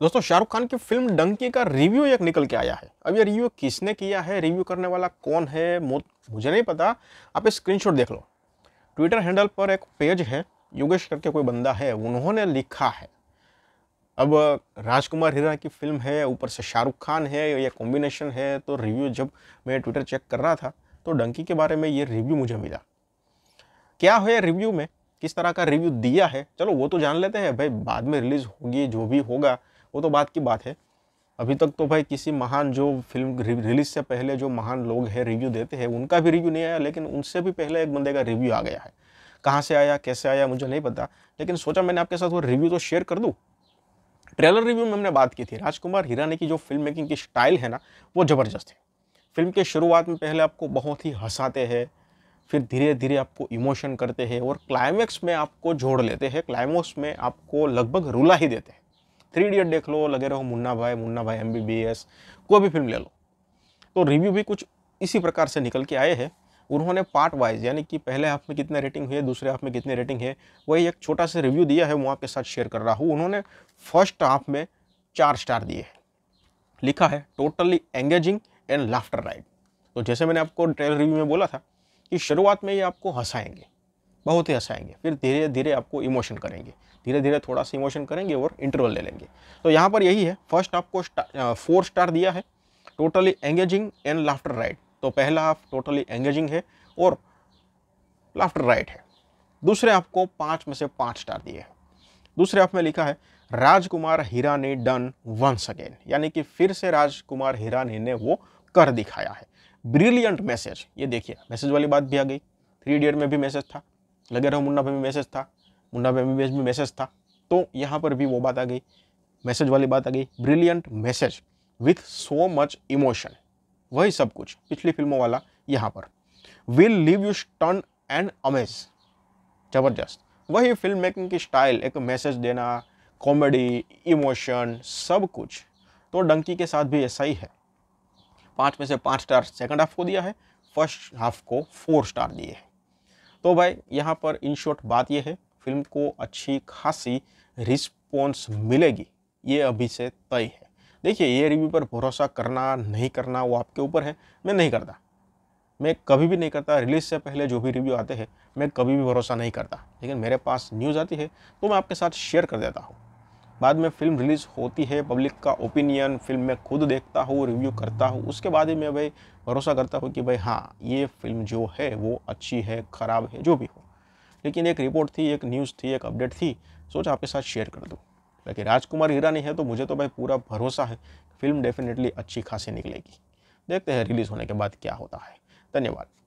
दोस्तों, शाहरुख खान की फ़िल्म डंकी का रिव्यू एक निकल के आया है। अब ये रिव्यू किसने किया है, रिव्यू करने वाला कौन है मुझे नहीं पता। आप स्क्रीनशॉट देख लो। ट्विटर हैंडल पर एक पेज है, योगेश करके कोई बंदा है, उन्होंने लिखा है। अब राजकुमार हिरा की फ़िल्म है, ऊपर से शाहरुख खान है, ये कॉम्बिनेशन है तो रिव्यू जब मैं ट्विटर चेक कर रहा था तो डंकी के बारे में ये रिव्यू मुझे मिला। क्या है रिव्यू में? किस तरह का रिव्यू दिया है? चलो, वो तो जान लेते हैं, भाई, बाद में रिलीज़ होगी, जो भी होगा। वो तो बात की बात है। अभी तक तो भाई किसी महान जो फ़िल्म रिलीज़ से पहले जो महान लोग हैं रिव्यू देते हैं, उनका भी रिव्यू नहीं आया, लेकिन उनसे भी पहले एक बंदे का रिव्यू आ गया है। कहाँ से आया, कैसे आया, मुझे नहीं पता, लेकिन सोचा मैंने आपके साथ वो रिव्यू तो शेयर कर दूँ। ट्रेलर रिव्यू में हमने बात की थी, राजकुमार हिरानी की जो फ़िल्म मेकिंग की स्टाइल है ना, वो ज़बरदस्त है। फ़िल्म के शुरुआत में पहले आपको बहुत ही हंसाते हैं, फिर धीरे धीरे आपको इमोशन करते हैं और क्लाइमैक्स में आपको जोड़ लेते हैं क्लाइमैक्स में आपको लगभग रुला ही देते हैं। थ्री इडियट देख लो, लगे रहो मुन्ना भाई मुन्ना भाई एमबीबीएस कोई भी फ़िल्म ले लो। तो रिव्यू भी कुछ इसी प्रकार से निकल के आए हैं। उन्होंने पार्ट वाइज यानी कि पहले हाफ़ में कितने रेटिंग हुई है दूसरे हाफ़ में कितनी रेटिंग है, वही एक छोटा सा रिव्यू दिया है, वो आपके साथ शेयर कर रहा हूँ। उन्होंने फ़र्स्ट हाफ़ में चार स्टार दिए हैं। लिखा है totally engaging and laughter ride तो जैसे मैंने आपको ट्रेलर रिव्यू में बोला था कि शुरुआत में ये आपको हंसाएँगे। बहुत ही हंसाएँगे फिर धीरे धीरे आपको इमोशन करेंगे। धीरे धीरे थोड़ा सा इमोशन करेंगे और इंटरवल ले लेंगे। तो यहाँ पर यही है। फ़र्स्ट आपको फोर स्टार दिया है। Totally engaging and laughter ride तो पहला हाफ़ टोटली एंगेजिंग है और लाफ्टर राइड है। दूसरे आपको पाँच में से पाँच स्टार दिए हैं। दूसरे हाफ़ में लिखा है, Rajkumar Hirani done once again यानी कि फिर से राजकुमार हीरानी ने वो कर दिखाया है। ब्रिलियंट मैसेज ये देखिए मैसेज वाली बात भी आ गई। थ्री इडियट में भी मैसेज था। लगे रहो, मुन्ना में भी मैसेज था। मुन्ना एम भी मैसेज था। तो यहाँ पर भी वो बात आ गई। मैसेज वाली बात आ गई। Brilliant message with so much emotion वही सब कुछ पिछली फ़िल्मों वाला यहाँ पर। Will leave you stun and amaze ज़बरदस्त। वही फ़िल्म मेकिंग की स्टाइल एक मैसेज देना कॉमेडी इमोशन सब कुछ। तो डंकी के साथ भी ऐसा ही है। पाँच में से पाँच स्टार सेकंड हाफ़ को दिया है। फ़र्स्ट हाफ़ को फोर स्टार दिए हैं। तो भाई, यहाँ पर इन शॉर्ट बात यह है फ़िल्म को अच्छी खासी रिस्पॉन्स मिलेगी, ये अभी से तय है। देखिए, ये रिव्यू पर भरोसा करना, नहीं करना वो आपके ऊपर है, मैं नहीं करता। मैं कभी भी नहीं करता रिलीज़ से पहले जो भी रिव्यू आते हैं, मैं कभी भी भरोसा नहीं करता। लेकिन मेरे पास न्यूज़ आती है तो मैं आपके साथ शेयर कर देता हूँ। बाद में फ़िल्म रिलीज़ होती है पब्लिक का ओपिनियन फ़िल्म में खुद देखता हूँ रिव्यू करता हूँ, उसके बाद ही मैं भाई भरोसा करता हूँ कि भाई हाँ ये फ़िल्म जो है वो अच्छी है, ख़राब है, जो भी हो। लेकिन एक रिपोर्ट थी, एक न्यूज़ थी, एक अपडेट थी, सोच आपके साथ शेयर कर दूँ। बाकी राजकुमार हीरानी है तो मुझे तो भाई पूरा भरोसा है फ़िल्म डेफिनेटली अच्छी खासी निकलेगी। देखते हैं रिलीज़ होने के बाद क्या होता है। धन्यवाद।